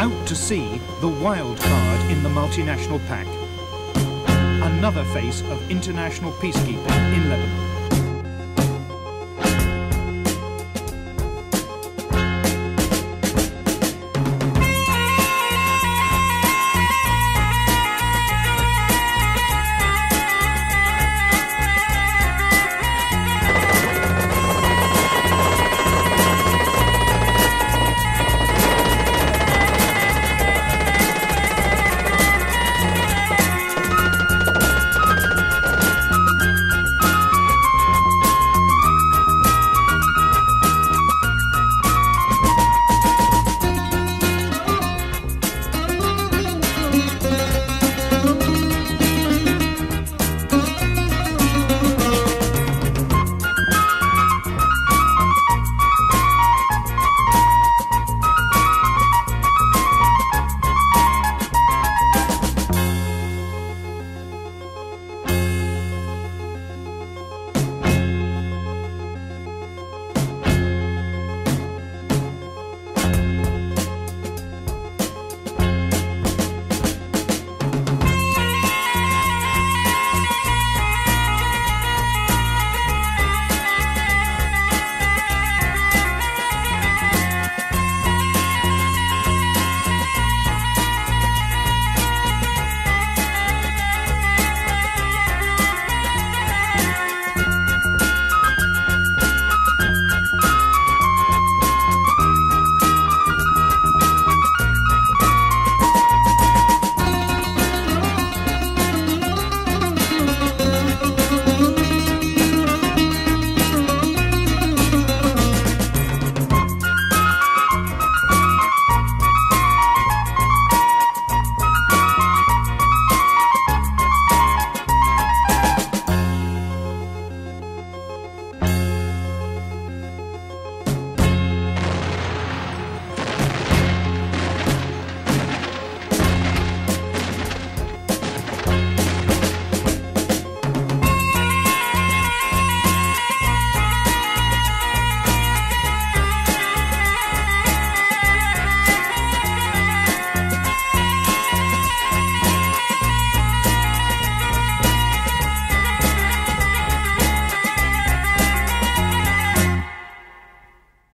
out to sea the wild card in the multinational pack. Another face of international peacekeeping in Lebanon.